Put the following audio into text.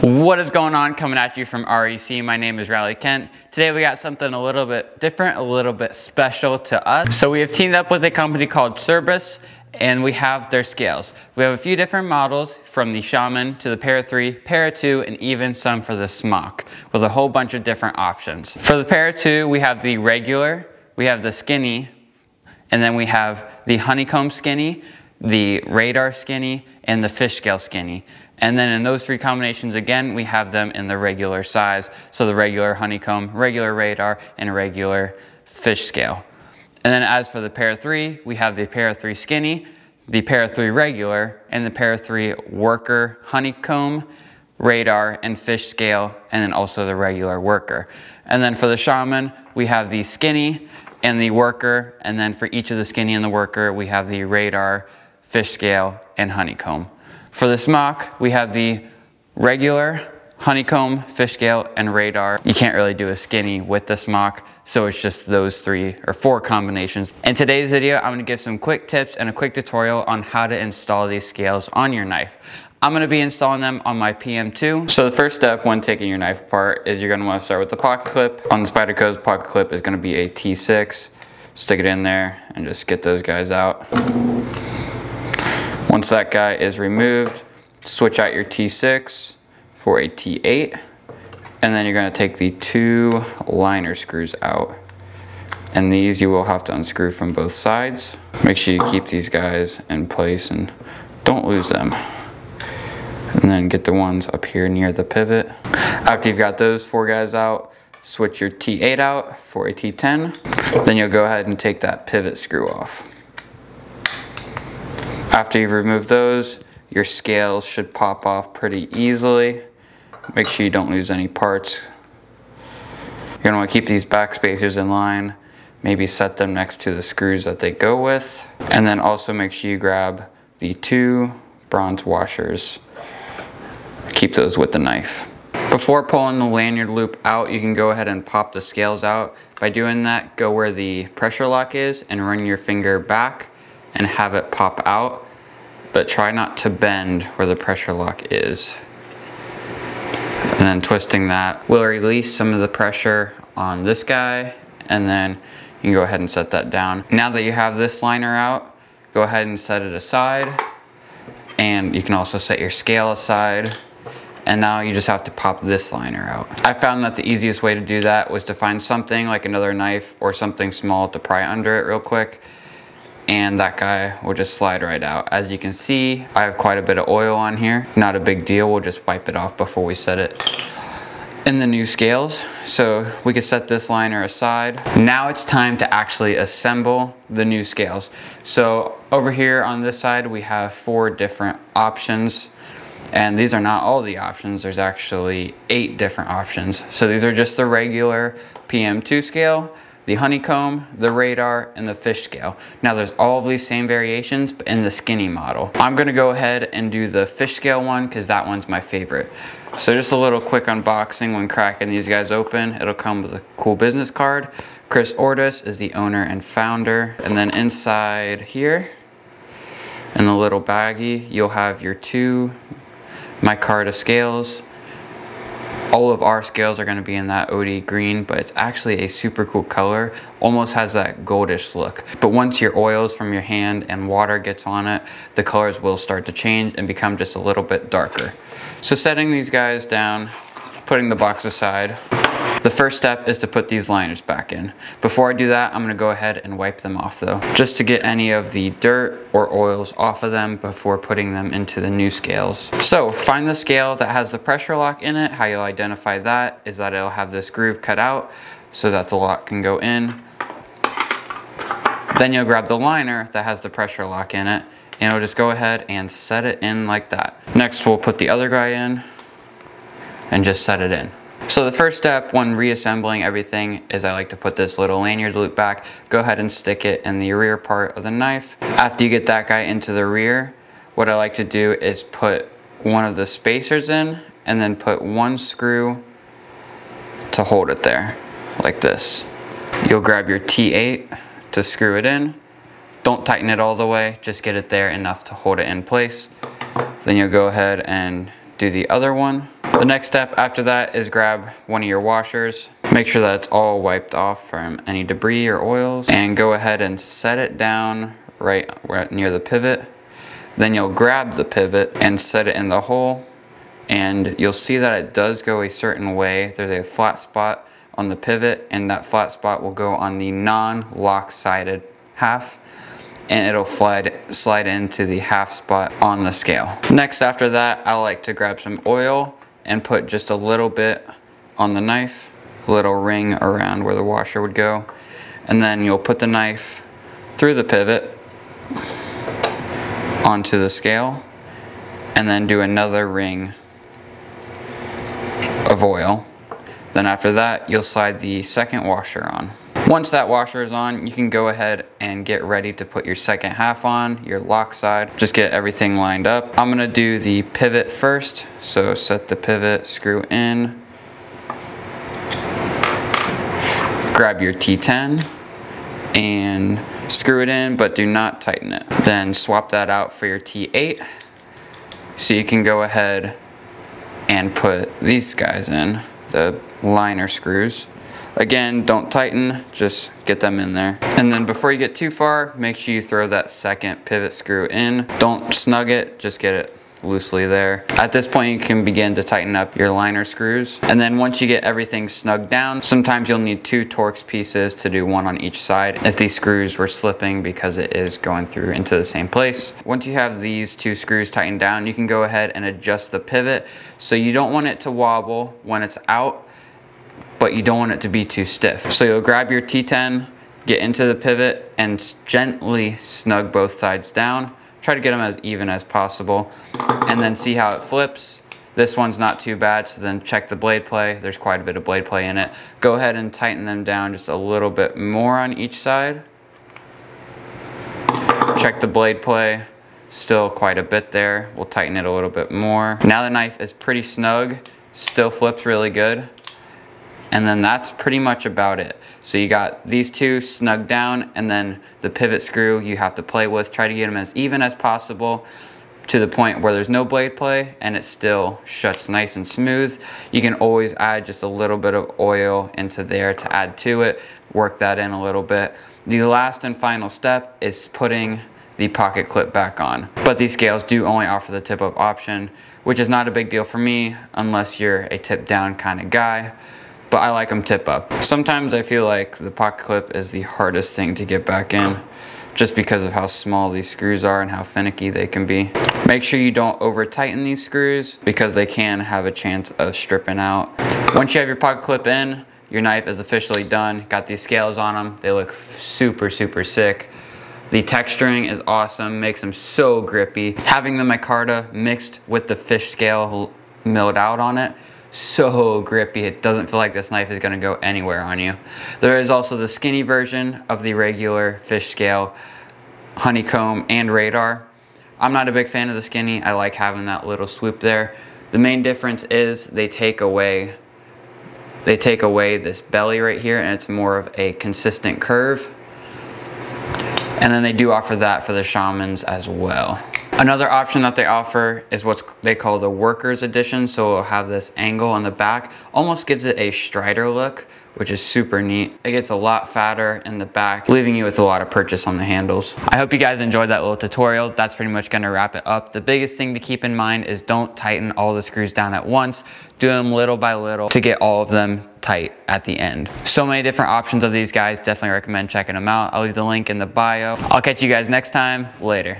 What is going on coming at you from REC? My name is Riley Kent. Today we got something a little bit different, a little bit special to us. So we have teamed up with a company called Cerberus and we have their scales. We have a few different models from the Shaman to the Para 3, Para 2, and even some for the Smock with a whole bunch of different options. For the Para 2, we have the regular, we have the skinny, and then we have the honeycomb skinny, the radar skinny, and the fish scale skinny. And then in those three combinations, again, we have them in the regular size. So the regular honeycomb, regular radar, and regular fish scale. And then as for the Para 3, we have the Para 3 skinny, the Para 3 regular, and the Para 3 worker honeycomb, radar, and fish scale, and then also the regular worker. And then for the shaman, we have the skinny and the worker, and then for each of the skinny and the worker, we have the radar, fish scale, and honeycomb. For this Smock, we have the regular, honeycomb, fish scale, and radar. You can't really do a skinny with this Smock, so it's just those three or four combinations. In today's video, I'm gonna give some quick tips and a quick tutorial on how to install these scales on your knife. I'm gonna be installing them on my PM2. So the first step when taking your knife apart is you're gonna wanna start with the pocket clip. On the Spyderco's pocket clip is gonna be a T6. Stick it in there and just get those guys out. Once that guy is removed, switch out your T6 for a T8. And then you're gonna take the two liner screws out. And these you will have to unscrew from both sides. Make sure you keep these guys in place and don't lose them. And then get the ones up here near the pivot. After you've got those four guys out, switch your T8 out for a T10. Then you'll go ahead and take that pivot screw off. After you've removed those, your scales should pop off pretty easily. Make sure you don't lose any parts. You're gonna wanna keep these back spacers in line, maybe set them next to the screws that they go with, and then also make sure you grab the two bronze washers. Keep those with the knife. Before pulling the lanyard loop out, you can go ahead and pop the scales out. By doing that, go where the pressure lock is and run your finger back and have it pop out but try not to bend where the pressure lock is. And then twisting that will release some of the pressure on this guy and then you can go ahead and set that down. Now that you have this liner out, go ahead and set it aside and you can also set your scale aside and now you just have to pop this liner out. I found that the easiest way to do that was to find something like another knife or something small to pry under it real quick and that guy will just slide right out. As you can see, I have quite a bit of oil on here. Not a big deal, we'll just wipe it off before we set it in the new scales. So we can set this liner aside. Now it's time to actually assemble the new scales. So over here on this side, we have four different options. And these are not all the options, there's actually eight different options. So these are just the regular PM2 scale the honeycomb, the radar, and the fish scale. Now there's all of these same variations, but in the skinny model. I'm gonna go ahead and do the fish scale one because that one's my favorite. So just a little quick unboxing when cracking these guys open. It'll come with a cool business card. Chris Ordus is the owner and founder. And then inside here, in the little baggie, you'll have your two micarta scales, all of our scales are going to be in that OD green, but it's actually a super cool color. Almost has that goldish look. But once your oils from your hand and water gets on it, the colors will start to change and become just a little bit darker. So setting these guys down, putting the box aside, the first step is to put these liners back in. Before I do that, I'm gonna go ahead and wipe them off though, just to get any of the dirt or oils off of them before putting them into the new scales. So find the scale that has the pressure lock in it. How you'll identify that is that it'll have this groove cut out so that the lock can go in. Then you'll grab the liner that has the pressure lock in it and it'll just go ahead and set it in like that. Next, we'll put the other guy in and just set it in. So the first step when reassembling everything is I like to put this little lanyard loop back, go ahead and stick it in the rear part of the knife. After you get that guy into the rear, what I like to do is put one of the spacers in and then put one screw to hold it there, like this. You'll grab your T8 to screw it in. Don't tighten it all the way, just get it there enough to hold it in place. Then you'll go ahead and do the other one The next step after that is grab one of your washers. Make sure that it's all wiped off from any debris or oils and go ahead and set it down right near the pivot. Then you'll grab the pivot and set it in the hole and you'll see that it does go a certain way. There's a flat spot on the pivot and that flat spot will go on the non-lock sided half and it'll slide, slide into the half spot on the scale. Next after that, I like to grab some oil and put just a little bit on the knife, a little ring around where the washer would go. And then you'll put the knife through the pivot onto the scale and then do another ring of oil. Then after that, you'll slide the second washer on. Once that washer is on, you can go ahead and get ready to put your second half on, your lock side. Just get everything lined up. I'm gonna do the pivot first. So set the pivot, screw in. Grab your T10 and screw it in, but do not tighten it. Then swap that out for your T8. So you can go ahead and put these guys in, the liner screws. Again, don't tighten, just get them in there. And then before you get too far, make sure you throw that second pivot screw in. Don't snug it, just get it loosely there. At this point, you can begin to tighten up your liner screws. And then once you get everything snugged down, sometimes you'll need two Torx pieces to do one on each side if these screws were slipping because it is going through into the same place. Once you have these two screws tightened down, you can go ahead and adjust the pivot. So you don't want it to wobble when it's out but you don't want it to be too stiff. So you'll grab your T10, get into the pivot and gently snug both sides down. Try to get them as even as possible and then see how it flips. This one's not too bad, so then check the blade play. There's quite a bit of blade play in it. Go ahead and tighten them down just a little bit more on each side. Check the blade play, still quite a bit there. We'll tighten it a little bit more. Now the knife is pretty snug, still flips really good. And then that's pretty much about it. So you got these two snug down and then the pivot screw you have to play with. Try to get them as even as possible to the point where there's no blade play and it still shuts nice and smooth. You can always add just a little bit of oil into there to add to it. Work that in a little bit. The last and final step is putting the pocket clip back on. But these scales do only offer the tip up option, which is not a big deal for me unless you're a tip down kind of guy but I like them tip up. Sometimes I feel like the pocket clip is the hardest thing to get back in just because of how small these screws are and how finicky they can be. Make sure you don't over tighten these screws because they can have a chance of stripping out. Once you have your pocket clip in, your knife is officially done. Got these scales on them. They look super, super sick. The texturing is awesome, makes them so grippy. Having the micarta mixed with the fish scale milled out on it so grippy. It doesn't feel like this knife is gonna go anywhere on you. There is also the skinny version of the regular fish scale, honeycomb and radar. I'm not a big fan of the skinny. I like having that little swoop there. The main difference is they take away they take away this belly right here and it's more of a consistent curve. And then they do offer that for the Shamans as well. Another option that they offer is what they call the workers edition. So it'll have this angle on the back, almost gives it a strider look, which is super neat. It gets a lot fatter in the back, leaving you with a lot of purchase on the handles. I hope you guys enjoyed that little tutorial. That's pretty much gonna wrap it up. The biggest thing to keep in mind is don't tighten all the screws down at once. Do them little by little to get all of them tight at the end. So many different options of these guys. Definitely recommend checking them out. I'll leave the link in the bio. I'll catch you guys next time. Later.